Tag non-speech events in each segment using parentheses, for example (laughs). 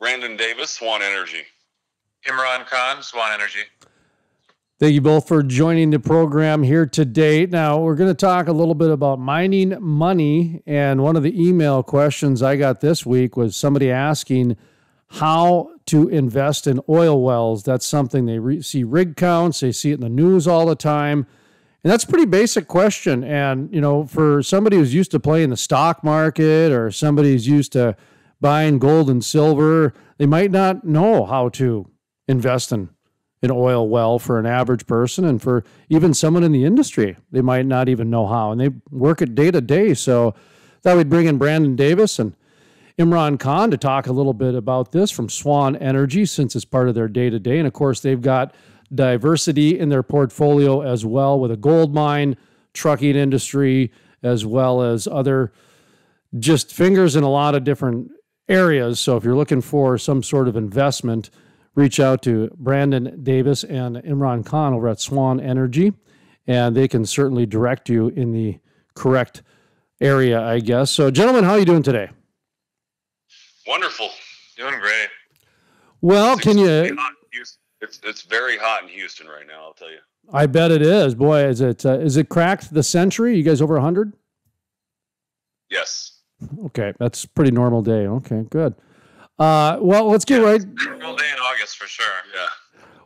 Brandon Davis, Swan Energy. Imran Khan, Swan Energy. Thank you both for joining the program here today. Now, we're going to talk a little bit about mining money. And one of the email questions I got this week was somebody asking how to invest in oil wells. That's something they re- see rig counts, they see it in the news all the time. And that's a pretty basic question. And, you know, for somebody who's used to playing the stock market or somebody who's used to buying gold and silver, they might not know how to invest in an oil well for an average person and for even someone in the industry. They might not even know how, and they work it day to day. So that we'd bring in Brandon Davis and Imran Khan to talk a little bit about this from Swan Energy since it's part of their day to day. And of course, they've got diversity in their portfolio as well with a gold mine, trucking industry, as well as other just fingers in a lot of different areas. So if you're looking for some sort of investment, reach out to Brandon Davis and Imran Khan over at Swan Energy, and they can certainly direct you in the correct area, I guess. So, gentlemen, how are you doing today? Wonderful. Doing great. Well, It's can you? extremely hot in Houston. It's, it's very hot in Houston right now, I'll tell you. I bet it is. Boy, is it uh, is it cracked the century? You guys over 100? Yes. Okay, that's pretty normal day. Okay, good. Uh, well, let's get right. Real day in August for sure. Yeah.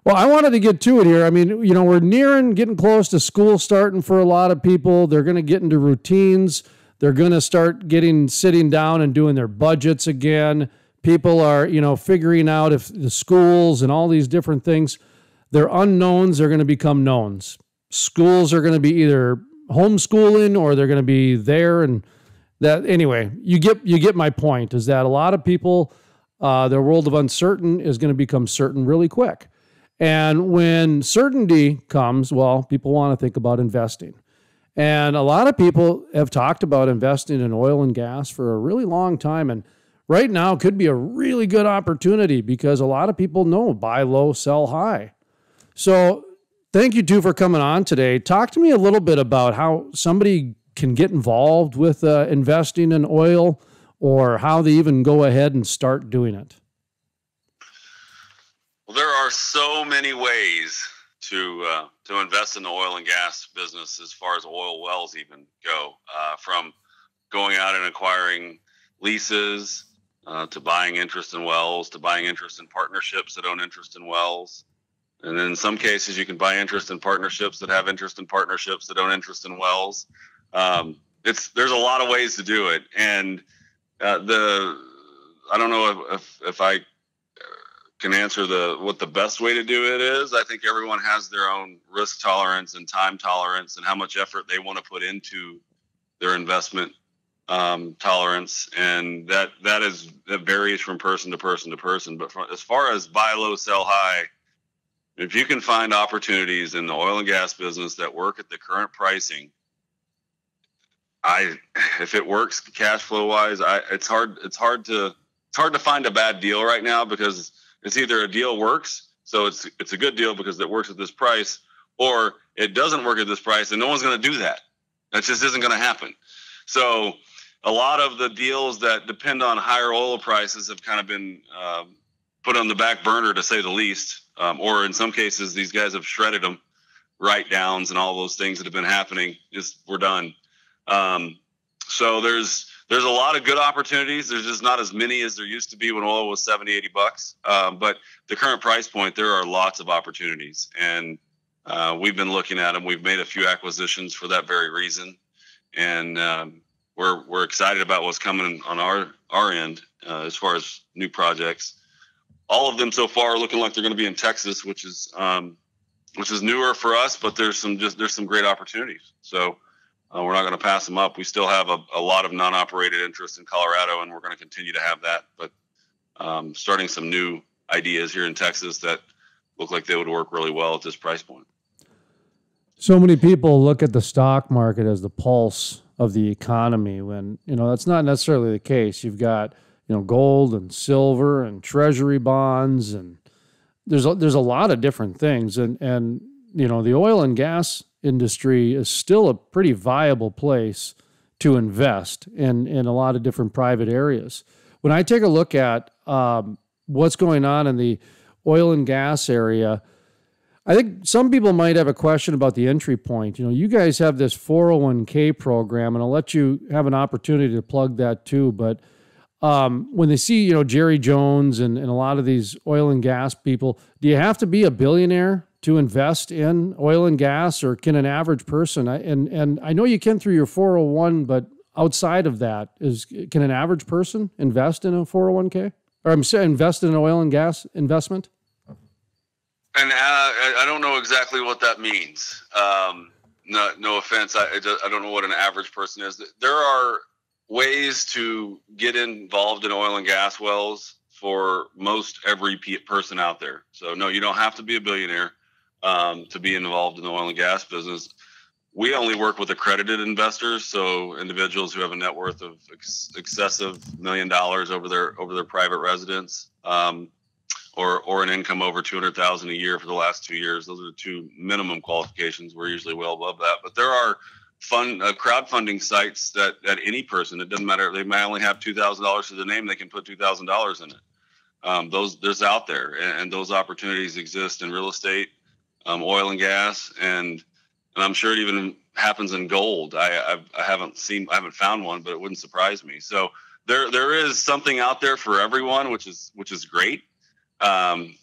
Well, I wanted to get to it here. I mean, you know, we're nearing getting close to school starting for a lot of people. They're going to get into routines. They're going to start getting sitting down and doing their budgets again. People are, you know, figuring out if the schools and all these different things, their unknowns are going to become knowns. Schools are going to be either homeschooling or they're going to be there and that anyway, you get you get my point is that a lot of people uh, their world of uncertain is going to become certain really quick. And when certainty comes, well, people want to think about investing. And a lot of people have talked about investing in oil and gas for a really long time. And right now could be a really good opportunity because a lot of people know buy low, sell high. So thank you two for coming on today. Talk to me a little bit about how somebody can get involved with uh, investing in oil or how they even go ahead and start doing it. Well, there are so many ways to uh, to invest in the oil and gas business as far as oil wells even go. Uh, from going out and acquiring leases uh, to buying interest in wells to buying interest in partnerships that own interest in wells. And in some cases, you can buy interest in partnerships that have interest in partnerships that own interest in wells. Um, it's there's a lot of ways to do it, and uh, the I don't know if, if, I can answer the what the best way to do it is. I think everyone has their own risk tolerance and time tolerance and how much effort they want to put into their investment um, tolerance, and that that is that varies from person to person to person. But as far as buy low, sell high, if you can find opportunities in the oil and gas business that work at the current pricing, I if it works cash flow wise, I it's hard it's hard to it's hard to find a bad deal right now because it's either a deal works, so it's it's a good deal because it works at this price, or it doesn't work at this price, and no one's going to do that. That just isn't going to happen. So a lot of the deals that depend on higher oil prices have kind of been um, put on the back burner, to say the least. Um, or in some cases, these guys have shredded them, write downs, and all those things that have been happening. Just we're done. Um, so there's there's a lot of good opportunities. There's just not as many as there used to be when oil was 70, 80 bucks. Um, but the current price point, there are lots of opportunities, and uh, we've been looking at them. We've made a few acquisitions for that very reason, and um, we're we're excited about what's coming on our our end uh, as far as new projects. All of them so far are looking like they're going to be in Texas, which is um, which is newer for us, but there's some just there's some great opportunities. So uh, we're not going to pass them up. We still have a, a lot of non-operated interest in Colorado, and we're going to continue to have that. But um, starting some new ideas here in Texas that look like they would work really well at this price point. So many people look at the stock market as the pulse of the economy when, you know, that's not necessarily the case. You've got, you know, gold and silver and treasury bonds and there's a, there's a lot of different things and and you know, the oil and gas industry is still a pretty viable place to invest in in a lot of different private areas. When I take a look at um, what's going on in the oil and gas area. I think some people might have a question about the entry point. You know, you guys have this 401k program, and I'll let you have an opportunity to plug that too. But um, when they see, you know, Jerry Jones and, and a lot of these oil and gas people, do you have to be a billionaire to invest in oil and gas, or can an average person? And and I know you can through your 401, but outside of that, is can an average person invest in a 401k or I'm saying invest in an oil and gas investment? And uh, I don't know exactly what that means. Um, no, no offense. I, I don't know what an average person is. There are ways to get involved in oil and gas wells for most every person out there. So no, you don't have to be a billionaire um, to be involved in the oil and gas business. We only work with accredited investors, so individuals who have a net worth of ex- excessive million dollars over their over their private residence. Um, or or an income over 200,000 a year for the last 2 years. Those are the two minimum qualifications. We're usually well above that. But there are fund uh, crowdfunding sites that that any person, it doesn't matter, they may only have $2,000 to the name, they can put $2,000 in it. Um, those there's out there and, and, those opportunities exist in real estate, um, oil and gas and and I'm sure it even happens in gold. I I've, I haven't seen I haven't found one, but it wouldn't surprise me. So there there is something out there for everyone, which is which is great um,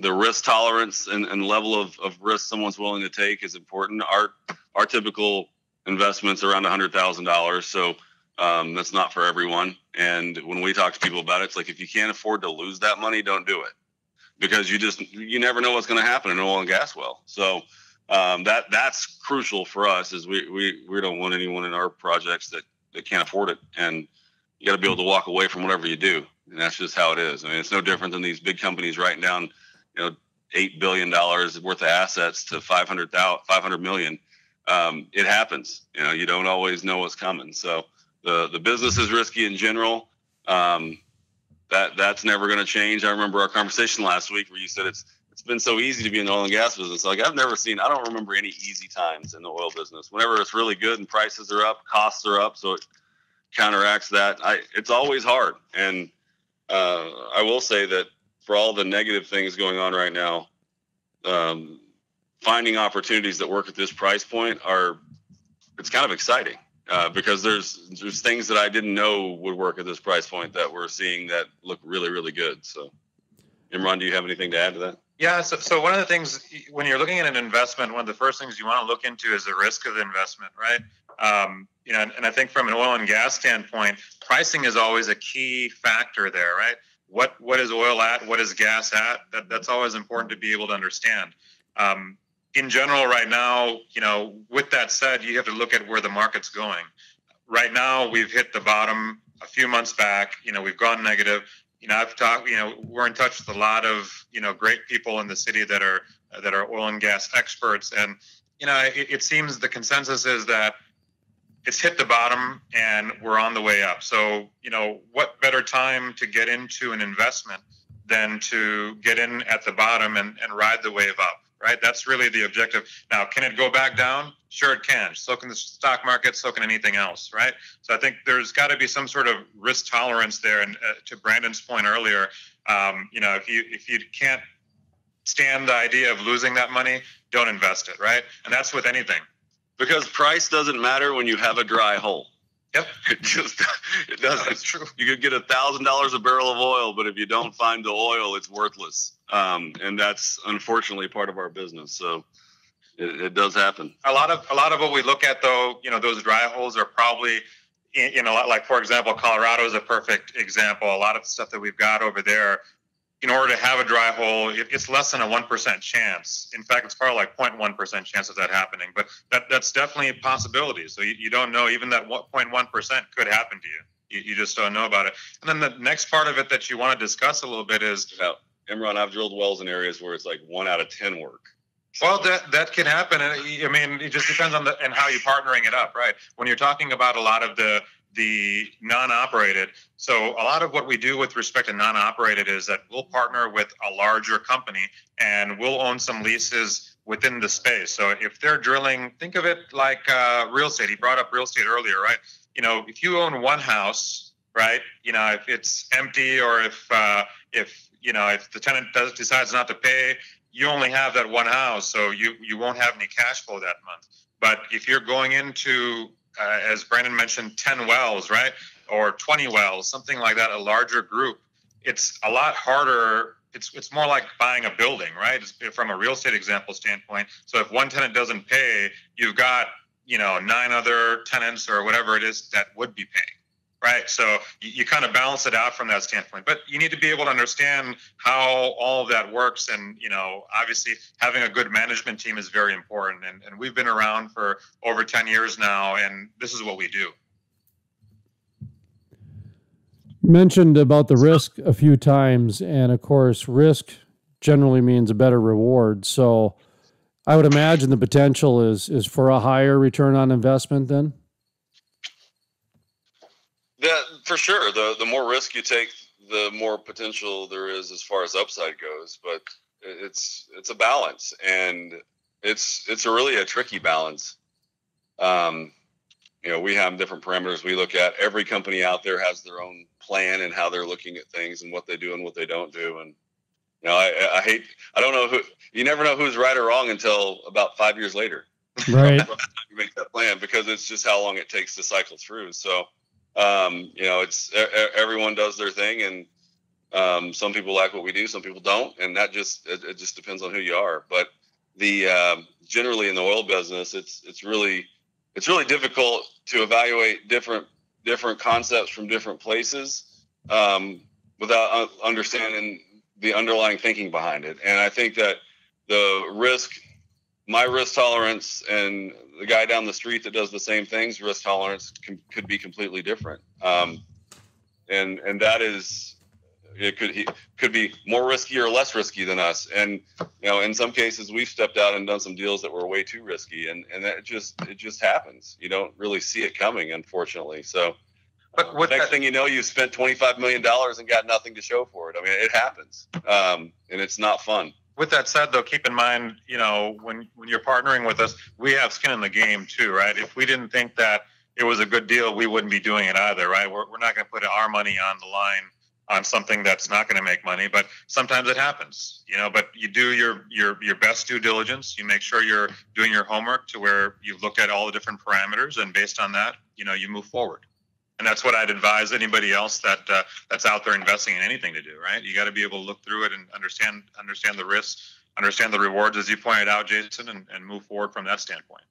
the risk tolerance and, and level of, of risk someone's willing to take is important. Our our typical investments around hundred thousand dollars, so um, that's not for everyone. And when we talk to people about it, it's like if you can't afford to lose that money, don't do it because you just you never know what's going to happen in an oil and gas well. So um, that that's crucial for us. Is we we we don't want anyone in our projects that that can't afford it, and you got to be able to walk away from whatever you do and that's just how it is. I mean, it's no different than these big companies writing down, you know, eight billion dollars worth of assets to 500, 500 million. Um, it happens. You know, you don't always know what's coming. So the the business is risky in general. Um, that that's never going to change. I remember our conversation last week where you said it's it's been so easy to be in the oil and gas business. Like I've never seen. I don't remember any easy times in the oil business. Whenever it's really good and prices are up, costs are up, so it counteracts that. I it's always hard and uh, I will say that for all the negative things going on right now, um, finding opportunities that work at this price point are it's kind of exciting uh, because there's there's things that I didn't know would work at this price point that we're seeing that look really really good. So, Imran, do you have anything to add to that? Yeah. So, so one of the things when you're looking at an investment, one of the first things you want to look into is the risk of the investment, right? Um, you know, and, and I think from an oil and gas standpoint, pricing is always a key factor there, right? What what is oil at? What is gas at? That, that's always important to be able to understand. Um, in general, right now, you know, with that said, you have to look at where the market's going. Right now, we've hit the bottom a few months back. You know, we've gone negative. You know, I've talked. You know, we're in touch with a lot of you know great people in the city that are that are oil and gas experts, and you know, it, it seems the consensus is that it's hit the bottom and we're on the way up. So, you know, what better time to get into an investment than to get in at the bottom and, and ride the wave up, right? That's really the objective. Now, can it go back down? Sure, it can. So can the stock market, so can anything else, right? So I think there's got to be some sort of risk tolerance there. And uh, to Brandon's point earlier, um, you know, if you if you can't stand the idea of losing that money, don't invest it, right? And that's with anything because price doesn't matter when you have a dry hole. Yep. (laughs) It just it doesn't. That's true. You could get a thousand dollars a barrel of oil, but if you don't find the oil, it's worthless. Um, and that's unfortunately part of our business. So it, it, does happen. A lot of a lot of what we look at, though, you know, those dry holes are probably in, in a lot. Like for example, Colorado is a perfect example. A lot of stuff that we've got over there in order to have a dry hole, it, it's less than a 1% chance. In fact, it's probably like 0.1% chance of that happening. But that, that's definitely a possibility. So you, you don't know, even that 0.1% could happen to you. you. You just don't know about it. And then the next part of it that you want to discuss a little bit is. Yeah. Imran, I've drilled wells in areas where it's like one out of 10 work. Well, that that can happen. I mean, it just depends on the and how you're partnering it up, right? When you're talking about a lot of the the non-operated. So a lot of what we do with respect to non-operated is that we'll partner with a larger company and we'll own some leases within the space. So if they're drilling, think of it like uh, real estate. He brought up real estate earlier, right? You know, if you own one house right? You know, if it's empty or if uh, if you know if the tenant does decides not to pay, you only have that one house, so you you won't have any cash flow that month. But if you're going into, uh, as Brandon mentioned, 10 wells, right, or 20 wells, something like that, a larger group, it's a lot harder. It's it's more like buying a building, right? From a real estate example standpoint. So if one tenant doesn't pay, you've got you know nine other tenants or whatever it is that would be paying right? So you, you, kind of balance it out from that standpoint. But you need to be able to understand how all of that works. And, you know, obviously having a good management team is very important. And, and we've been around for over 10 years now, and this is what we do. Mentioned about the risk a few times. And of course, risk generally means a better reward. So I would imagine the potential is is for a higher return on investment then? Yeah, for sure. The the more risk you take, the more potential there is as far as upside goes. But it's it's a balance, and it's it's a really a tricky balance. Um, you know, we have different parameters we look at. Every company out there has their own plan and how they're looking at things and what they do and what they don't do. And you know, I, I hate. I don't know who. You never know who's right or wrong until about five years later. Right. (laughs) you make that plan because it's just how long it takes to cycle through. So um, you know, it's everyone does their thing, and um, some people like what we do, some people don't, and that just it, it just depends on who you are. But the um, generally in the oil business, it's it's really it's really difficult to evaluate different different concepts from different places um, without understanding the underlying thinking behind it. And I think that the risk, my risk tolerance, and the guy down the street that does the same things, risk tolerance can, could be completely different. Um, and and that is it could he could be more risky or less risky than us. And you know, in some cases, we've stepped out and done some deals that were way too risky, and and that just it just happens. You don't really see it coming, unfortunately. So. But uh, next that, thing you know, you spent twenty five million dollars and got nothing to show for it. I mean, it happens, um, and it's not fun with that said, though, keep in mind, you know, when when you're partnering with us, we have skin in the game too, right? If we didn't think that it was a good deal, we wouldn't be doing it either, right? We're, we're not going to put our money on the line on something that's not going to make money, but sometimes it happens, you know. But you do your your your best due diligence. You make sure you're doing your homework to where you've looked at all the different parameters, and based on that, you know, you move forward and that's what I'd advise anybody else that uh, that's out there investing in anything to do. Right? You got to be able to look through it and understand understand the risks, understand the rewards, as you pointed out, Jason, and, and move forward from that standpoint.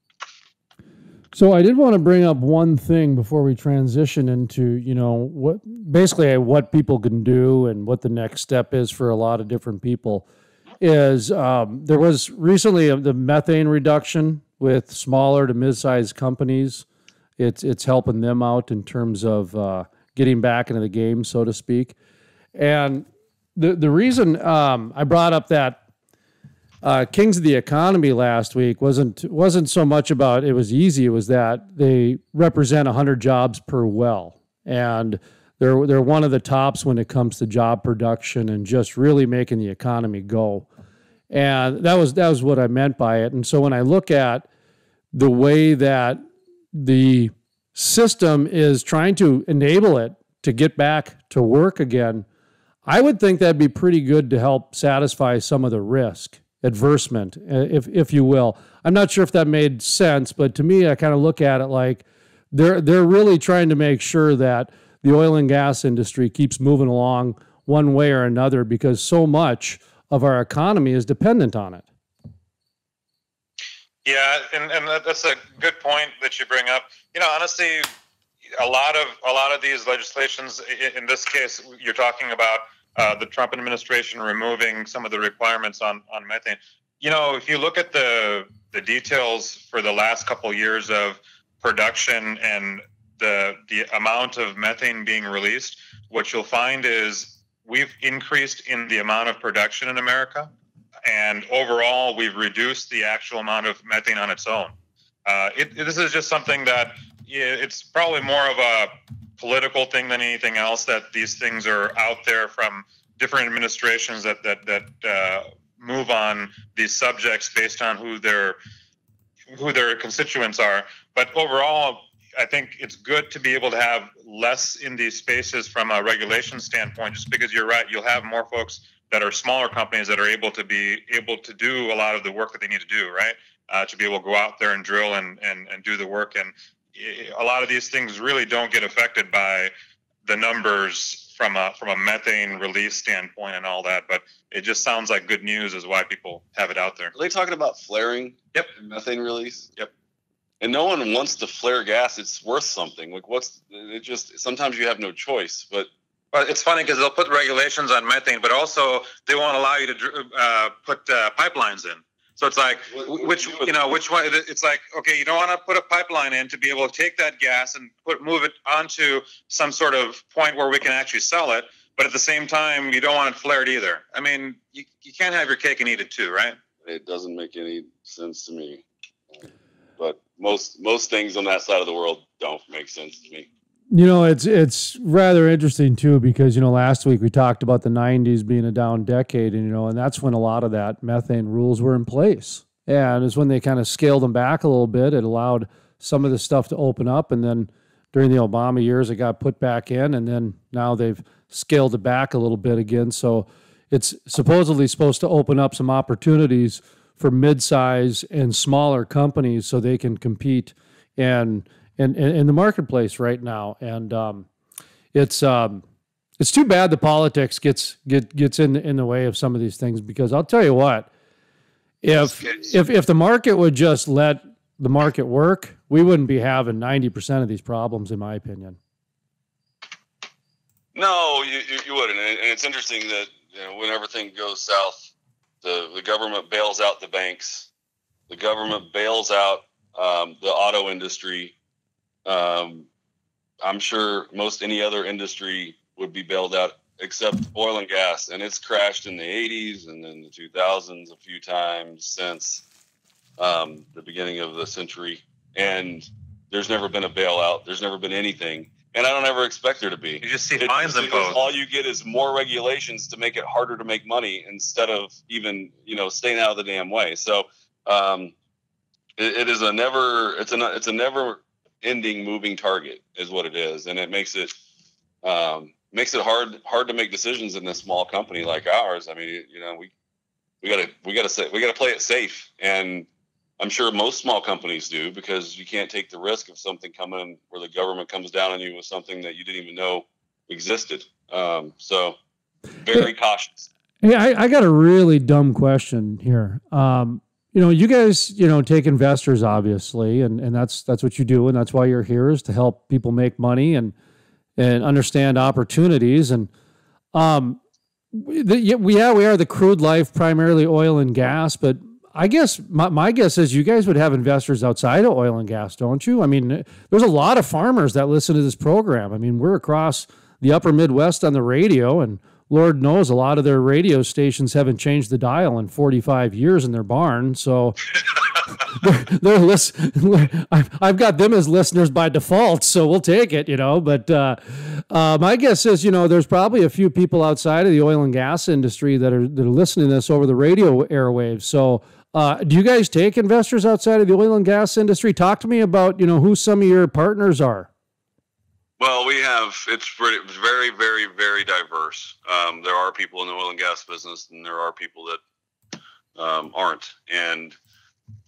So I did want to bring up one thing before we transition into you know what basically what people can do and what the next step is for a lot of different people. Is um, there was recently the methane reduction with smaller to mid-sized companies it's it's helping them out in terms of uh, getting back into the game, so to speak. And the the reason um, I brought up that uh, Kings of the Economy last week wasn't wasn't so much about it was easy. It was that they represent hundred jobs per well, and they're they're one of the tops when it comes to job production and just really making the economy go. And that was that was what I meant by it. And so when I look at the way that the system is trying to enable it to get back to work again, I would think that'd be pretty good to help satisfy some of the risk adversement, uh, if if you will. I'm not sure if that made sense, but to me, I kind of look at it like they're they're really trying to make sure that the oil and gas industry keeps moving along one way or another because so much of our economy is dependent on it. Yeah, and, and that's a good point that you bring up. You know, honestly, a lot of a lot of these legislations, in this case, you're talking about uh, the Trump administration removing some of the requirements on on methane. You know, if you look at the the details for the last couple years of production and the the amount of methane being released, what you'll find is we've increased in the amount of production in America and overall, we've reduced the actual amount of methane on its own. Uh, it, this is just something that it's probably more of a political thing than anything else. That these things are out there from different administrations that that that uh, move on these subjects based on who their who their constituents are. But overall, I think it's good to be able to have less in these spaces from a regulation standpoint, just because you're right. You'll have more folks that are smaller companies that are able to be able to do a lot of the work that they need to do, right? Uh, to be able to go out there and drill and, and, and do the work. And a lot of these things really don't get affected by the numbers from a from a methane release standpoint and all that. But it just sounds like good news is why people have it out there. Are they talking about flaring? Yep. Methane release. Yep. And no one wants to flare gas. It's worth something. Like what's it? Just sometimes you have no choice. But well, it's funny because they'll put regulations on methane, but also they won't allow you to uh, put uh, pipelines in. So it's like which you know which one? It's like okay, you don't want to put a pipeline in to be able to take that gas and put move it onto some sort of point where we can actually sell it. But at the same time, you don't want it flared either. I mean, you, you can't have your cake and eat it too, right? It doesn't make any sense to me. But most most things on that side of the world don't make sense to me. You know, it's it's rather interesting too because you know last week we talked about the '90s being a down decade, and you know, and that's when a lot of that methane rules were in place, and it's when they kind of scaled them back a little bit. It allowed some of the stuff to open up, and then during the Obama years, it got put back in, and then now they've scaled it back a little bit again. So it's supposedly supposed to open up some opportunities for mid-size and smaller companies so they can compete and in, in, in the marketplace right now. And um, it's um, it's too bad the politics gets get gets in in the way of some of these things because I'll tell you what, if if if the market would just let the market work, we wouldn't be having ninety percent of these problems, in my opinion. No, you, you wouldn't, and it's interesting that you know, when everything goes south, the the government bails out the banks, the government bails out um, the auto industry, um, I'm sure most any other industry would be bailed out except oil and gas, and it's crashed in the 80s and then the 2000s a few times since um, the beginning of the century. And there's never been a bailout. There's never been anything, and I don't ever expect there to be. You just see fines imposed. All you get is more regulations to make it harder to make money instead of even you know staying out of the damn way. So um, it, it is a never. It's a. It's a never ending moving target is what it is, and it makes it um, makes it hard hard to make decisions in a small company like ours. I mean, you know, we we gotta we gotta say we gotta play it safe, and I'm sure most small companies do because you can't take the risk of something coming where the government comes down on you with something that you didn't even know existed. Um, so very cautious. Hey, I, I, got a really dumb question here. Um, you know, you guys, you know, take investors obviously, and and that's that's what you do, and that's why you're here is to help people make money and and understand opportunities. And um, the, yeah, we yeah we are the crude life, primarily oil and gas, but I guess my, my guess is you guys would have investors outside of oil and gas, don't you? I mean, there's a lot of farmers that listen to this program. I mean, we're across the upper Midwest on the radio, and Lord knows a lot of their radio stations haven't changed the dial in 45 years in their barn. So (laughs) they're, they're list, I've, I've got them as listeners by default, so we'll take it, you know. But uh, uh, my guess is, you know, there's probably a few people outside of the oil and gas industry that are, that are listening to this over the radio airwaves. So uh, do you guys take investors outside of the oil and gas industry? Talk to me about, you know, who some of your partners are. Well, we have it's very, very, very diverse. Um, there are people in the oil and gas business, and there are people that um, aren't, and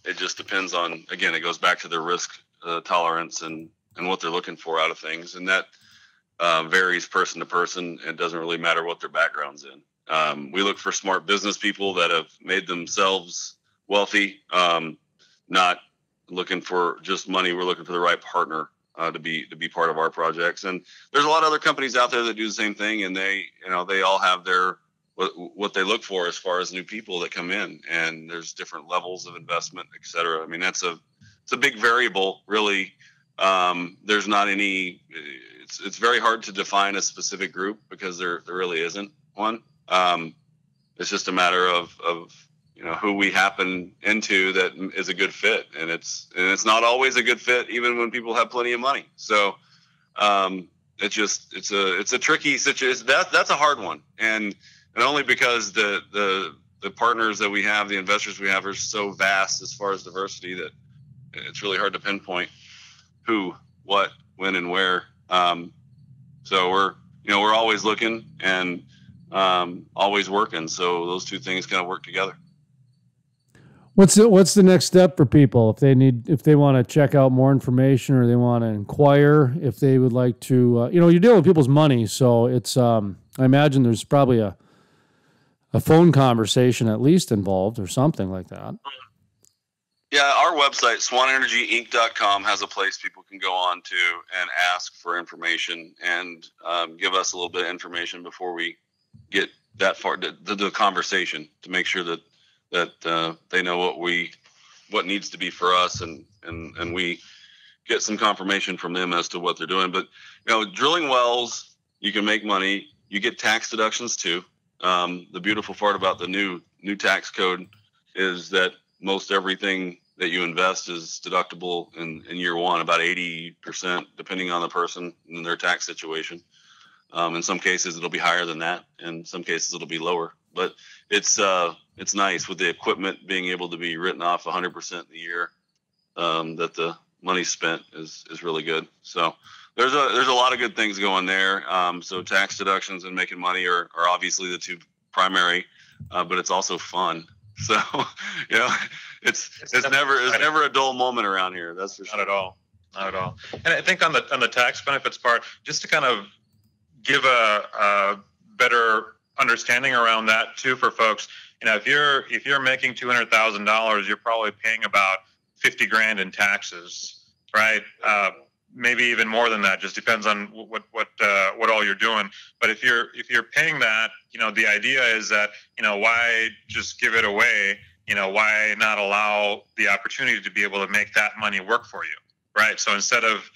it just depends on. Again, it goes back to their risk uh, tolerance and and what they're looking for out of things, and that uh, varies person to person. It doesn't really matter what their background's in. Um, we look for smart business people that have made themselves wealthy, um, not looking for just money. We're looking for the right partner uh, to be to be part of our projects. And there's a lot of other companies out there that do the same thing, and they you know they all have their what, what they look for as far as new people that come in, and there's different levels of investment, et cetera. I mean that's a it's a big variable, really. Um, there's not any. It's it's very hard to define a specific group because there there really isn't one. Um, it's just a matter of of you know who we happen into that is a good fit and it's and it's not always a good fit even when people have plenty of money so um it's just it's a it's a tricky situation that that's a hard one and and only because the the the partners that we have the investors we have are so vast as far as diversity that it's really hard to pinpoint who what, when, and where. Um, so we're you know we're always looking and um, always working. So those two things kind of work together. What's the, what's the next step for people if they need if they want to check out more information or they want to inquire if they would like to uh, you know you're dealing with people's money so it's um, I imagine there's probably a a phone conversation at least involved or something like that. Yeah, our website, swanenergyinc.com, has a place people can go on to and ask for information and um, give us a little bit of information before we get that far to, to the conversation to make sure that that uh, they know what we what needs to be for us and and and we get some confirmation from them as to what they're doing. But you know, drilling wells, you can make money. You get tax deductions too. Um, the beautiful part about the new new tax code is that most everything that you invest is deductible in, in year one, about 80%, depending on the person and their tax situation. Um, in some cases, it'll be higher than that. In some cases, it'll be lower. But it's uh, it's nice with the equipment being able to be written off 100% in the year. Um, that the money spent is is really good. So there's a there's a lot of good things going there. Um, so tax deductions and making money are, are obviously the two primary, uh, but it's also fun. (laughs) So you know it's it's, it's never it's never a dull moment around here. That's for sure. Not at all. Not at all. And I think on the on the tax benefits part, just to kind of give a, a better understanding around that too for folks. You know, if you're if you're making two hundred thousand dollars, you're probably paying about fifty grand in taxes, right? Uh, maybe even more than that. Just depends on what what uh, what all you're doing. But if you're if you're paying that, you know, the idea is that you know why just give it away? You know, why not allow the opportunity to be able to make that money work for you, right? So instead of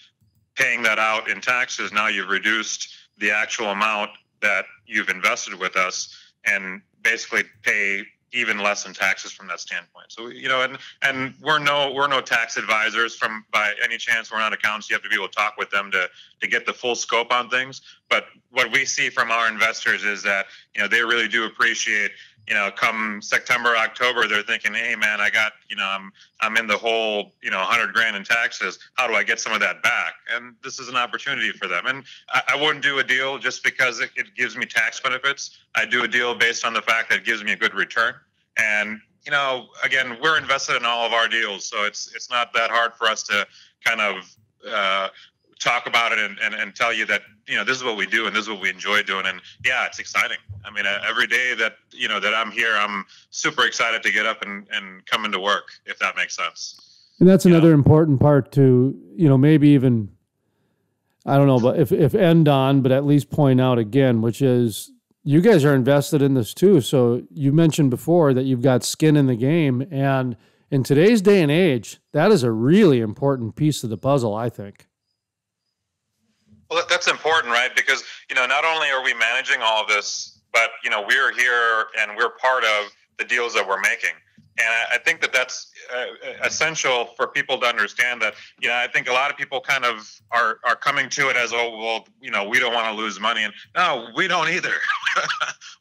paying that out in taxes, now you've reduced the actual amount that you've invested with us and basically pay even less in taxes from that standpoint. So you know, and and we're no we're no tax advisors from by any chance. We're not accountants. You have to be able to talk with them to to get the full scope on things. But what we see from our investors is that you know they really do appreciate you know, come September, October, they're thinking, "Hey, man, I got, you know, I'm I'm in the whole, you know, hundred grand in taxes. How do I get some of that back?" And this is an opportunity for them. And I, I wouldn't do a deal just because it, it gives me tax benefits. I do a deal based on the fact that it gives me a good return. And you know, again, we're invested in all of our deals, so it's it's not that hard for us to kind of uh, talk about it and, and, and tell you that you know this is what we do and this is what we enjoy doing. And yeah it's exciting. I mean uh, every day that you know that i'm here i'm super excited to get up and, and come into work if that makes sense. And that's another important part to you know maybe even i don't know but if, if end on but at least point out again which is you guys are invested in this too. So you mentioned before that you've got skin in the game. And in today's day and age that is a really important piece of the puzzle i think well, that's important, right? Because you know, not only are we managing all of this, but you know, we're here and we're part of the deals that we're making. And I, think that that's uh, essential for people to understand that. You know, I think a lot of people kind of are are coming to it as, oh, well, you know, we don't want to lose money, and no, we don't either.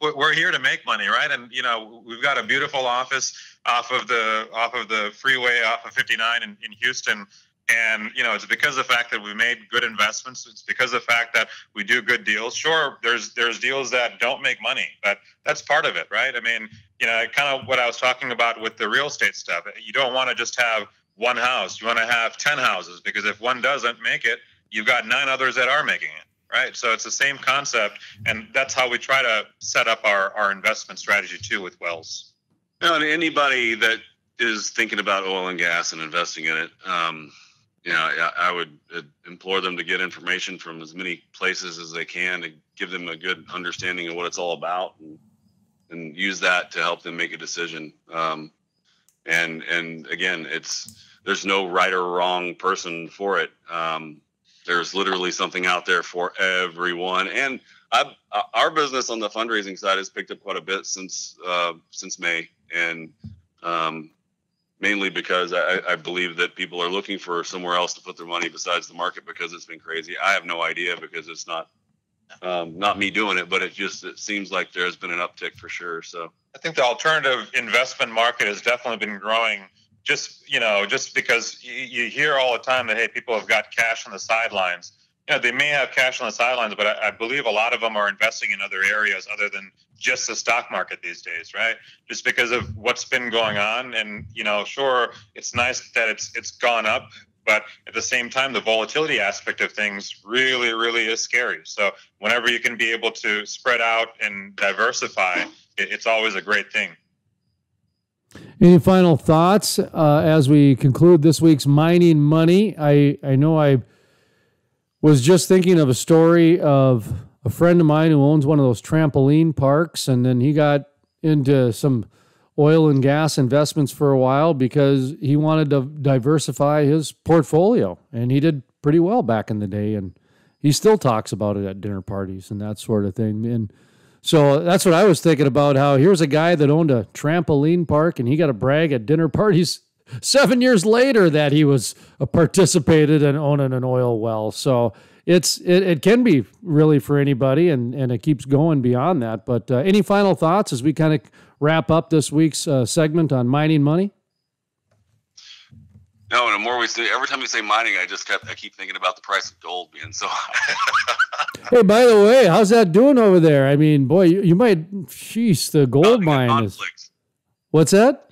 (laughs) we're here to make money, right? And you know, we've got a beautiful office off of the off of the freeway off of 59 in, in Houston and you know, it's because of the fact that we made good investments. It's because of the fact that we do good deals. Sure, there's there's deals that don't make money, but that's part of it, right? I mean, you know, kind of what I was talking about with the real estate stuff. You don't want to just have one house. You want to have ten houses because if one doesn't make it, you've got nine others that are making it, right? So it's the same concept, and that's how we try to set up our our investment strategy too with wells. Know, anybody that is thinking about oil and gas and investing in it. Um, you know, I would implore them to get information from as many places as they can to give them a good understanding of what it's all about and, and use that to help them make a decision. Um, and and again, it's there's no right or wrong person for it. Um, there's literally something out there for everyone. And I've, our business on the fundraising side has picked up quite a bit since uh, since May, and um, mainly because I, I, believe that people are looking for somewhere else to put their money besides the market because it's been crazy. I have no idea because it's not um, not me doing it, but it just it seems like there has been an uptick for sure. So I think the alternative investment market has definitely been growing just you know, just because you, you hear all the time that hey, people have got cash on the sidelines. Know, they may have cash on the sidelines, but I, I believe a lot of them are investing in other areas other than just the stock market these days, right? Just because of what's been going on, and you know, sure, it's nice that it's it's gone up, but at the same time, the volatility aspect of things really, really is scary. So whenever you can be able to spread out and diversify, it, it's always a great thing. Any final thoughts uh, as we conclude this week's mining money? I I know I was just thinking of a story of a friend of mine who owns one of those trampoline parks, and then he got into some oil and gas investments for a while because he wanted to diversify his portfolio, and he did pretty well back in the day, and he still talks about it at dinner parties and that sort of thing, and so that's what I was thinking about. How here's a guy that owned a trampoline park and he got a brag at dinner parties seven years later that he was participated in owning an oil well. So it's it, it can be really for anybody, and and it keeps going beyond that. But uh, any final thoughts as we kind of wrap up this week's uh, segment on mining money? No, and the more we say, every time we say mining, I just kept, I keep thinking about the price of gold being so. high. (laughs) hey, by the way, how's that doing over there? I mean, boy, you, you might, sheesh, the gold mine is. What's that?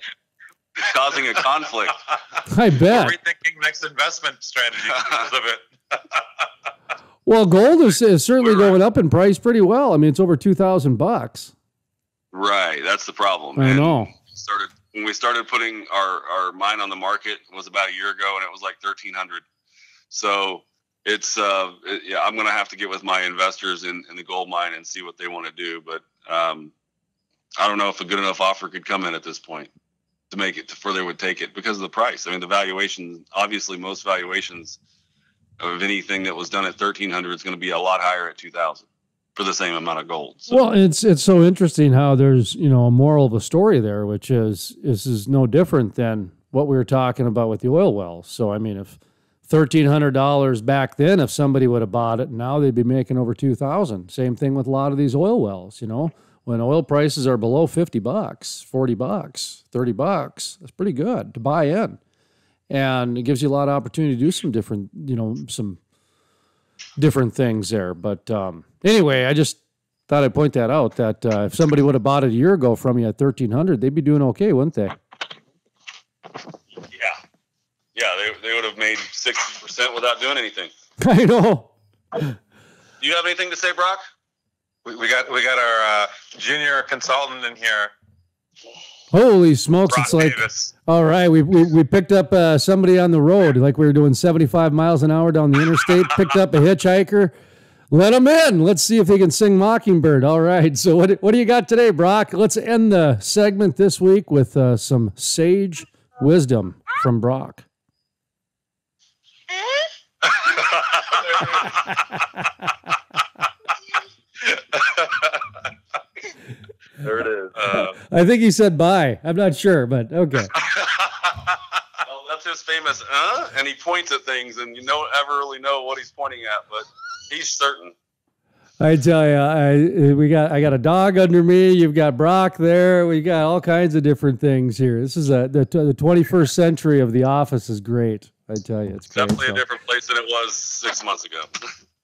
Causing a conflict. (laughs) I bet. Rethinking next investment strategy because of it. (laughs) well, gold is, is certainly We're going right. up in price pretty well. I mean, it's over two thousand bucks. Right, that's the problem. I know. Started when we started putting our our mine on the market was about a year ago, and it was like thirteen hundred. So it's uh, it, yeah, I'm gonna have to get with my investors in, in the gold mine and see what they want to do. But um, I don't know if a good enough offer could come in at this point to make it to further would take it because of the price. I mean, the valuation. Obviously, most valuations of anything that was done at 1300 is going to be a lot higher at 2000 for the same amount of gold. So. Well, it's it's so interesting how there's you know a moral of a story there, which is this is no different than what we were talking about with the oil wells. So I mean, if thirteen hundred dollars back then, if somebody would have bought it, now they'd be making over two thousand. Same thing with a lot of these oil wells. You know, when oil prices are below fifty bucks, forty bucks, thirty bucks, that's pretty good to buy in, and it gives you a lot of opportunity to do some different, you know, some different things there. But um, anyway, I just thought I'd point that out. That uh, if somebody would have bought it a year ago from you at thirteen hundred, they'd be doing okay, wouldn't they? Yeah, yeah, they, they would have made sixty percent without doing anything. (laughs) I know. Do you have anything to say, Brock? We, we got we got our uh, junior consultant in here. Holy smokes! Brock it's like Davis. all right. We, we we picked up uh, somebody on the road, like we were doing seventy five miles an hour down the interstate. (laughs) picked up a hitchhiker let him in. Let's see if he can sing Mockingbird. All right. So, what, what do you got today, Brock? Let's end the segment this week with uh, some sage wisdom from Brock. (laughs) (laughs) (laughs) there it is. Uh, I think he said bye. I'm not sure, but okay. (laughs) well, that's his famous uh, and he points at things, and you don't ever really know what he's pointing at, but he's certain. I tell you, I we got I got a dog under me. You've got Brock there. We got all kinds of different things here. This is a the the 21st century of the office is great. I tell you, it's definitely a different place than it was six months ago. (laughs)